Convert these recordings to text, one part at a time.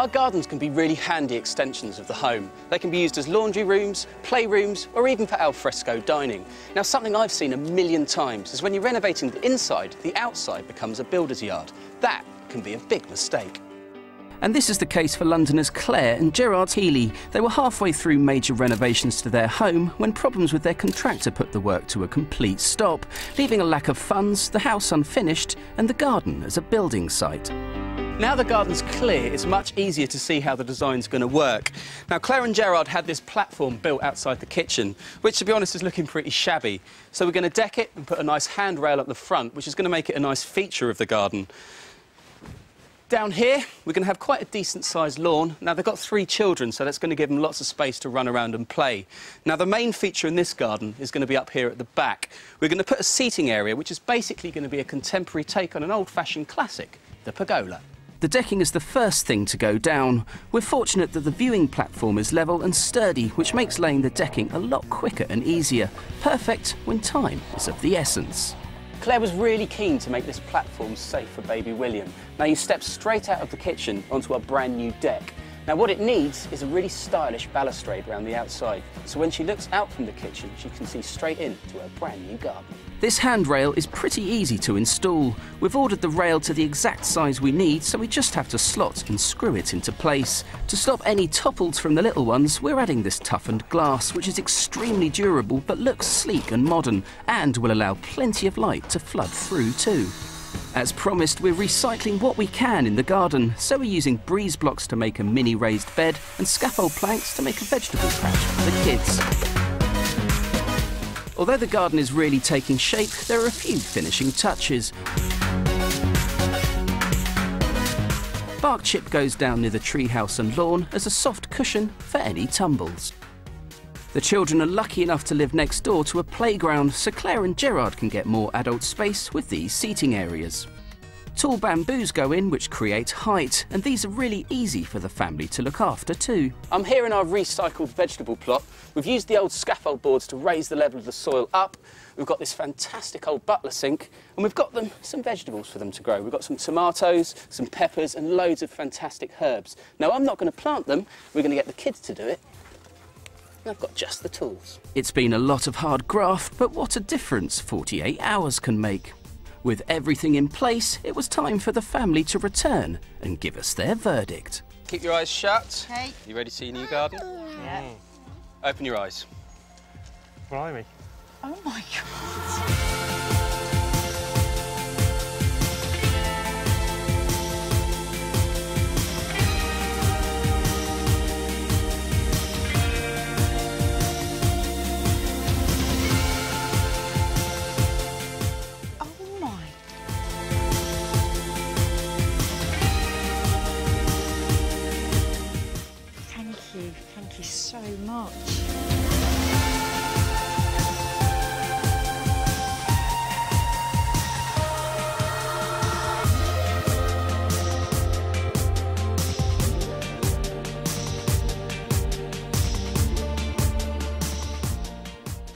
Our gardens can be really handy extensions of the home. They can be used as laundry rooms, playrooms, or even for alfresco dining. Now, something I've seen a million times is when you're renovating the inside, the outside becomes a builder's yard. That can be a big mistake. And this is the case for Londoners Claire and Gerard Healy. They were halfway through major renovations to their home when problems with their contractor put the work to a complete stop, leaving a lack of funds, the house unfinished, and the garden as a building site. Now the garden's clear, it's much easier to see how the design's going to work. Now, Claire and Gerard had this platform built outside the kitchen, which, to be honest, is looking pretty shabby. So we're going to deck it and put a nice handrail at the front, which is going to make it a nice feature of the garden. Down here, we're going to have quite a decent-sized lawn. Now, they've got three children, so that's going to give them lots of space to run around and play. Now, the main feature in this garden is going to be up here at the back. We're going to put a seating area, which is basically going to be a contemporary take on an old-fashioned classic, the pergola. The decking is the first thing to go down. We're fortunate that the viewing platform is level and sturdy, which makes laying the decking a lot quicker and easier. Perfect when time is of the essence. Claire was really keen to make this platform safe for baby William. Now you step straight out of the kitchen onto a brand new deck. Now what it needs is a really stylish balustrade around the outside, so when she looks out from the kitchen, she can see straight into her brand new garden. This handrail is pretty easy to install. We've ordered the rail to the exact size we need, so we just have to slot and screw it into place. To stop any topples from the little ones, we're adding this toughened glass, which is extremely durable but looks sleek and modern, and will allow plenty of light to flood through too. As promised, we're recycling what we can in the garden, so we're using breeze blocks to make a mini raised bed and scaffold planks to make a vegetable patch for the kids. Although the garden is really taking shape, there are a few finishing touches. Bark chip goes down near the treehouse and lawn as a soft cushion for any tumbles. The children are lucky enough to live next door to a playground, so Claire and Gerard can get more adult space with these seating areas. Tall bamboos go in, which create height, and these are really easy for the family to look after too. I'm here in our recycled vegetable plot. We've used the old scaffold boards to raise the level of the soil up. We've got this fantastic old butler sink, and we've got them some vegetables for them to grow. We've got some tomatoes, some peppers, and loads of fantastic herbs. Now, I'm not going to plant them. We're going to get the kids to do it. I've got just the tools. It's been a lot of hard graft, but what a difference 48 hours can make. With everything in place, it was time for the family to return and give us their verdict. Keep your eyes shut. Okay. You ready to see a new garden? Yeah. Open your eyes. Blimey. Oh my god.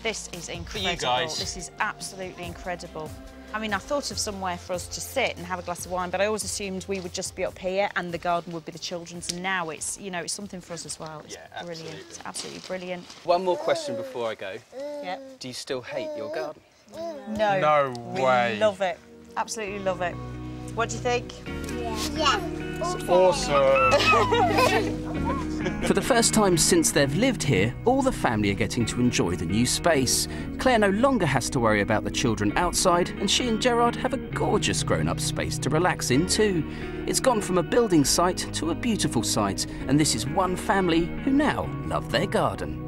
This is incredible. guys. This is absolutely incredible. I mean, I thought of somewhere for us to sit and have a glass of wine, but I always assumed we would just be up here and the garden would be the children's. And now it's, you know, it's something for us as well. It's Yeah, brilliant. absolutely. It's absolutely brilliant. One more question before I go. Yep. Do you still hate your garden? No. No we way. love it. Absolutely love it. What do you think? Yeah. Awesome. For the first time since they've lived here, all the family are getting to enjoy the new space. Claire no longer has to worry about the children outside, and she and Gerard have a gorgeous grown up space to relax in too. It's gone from a building site to a beautiful site, and this is one family who now love their garden.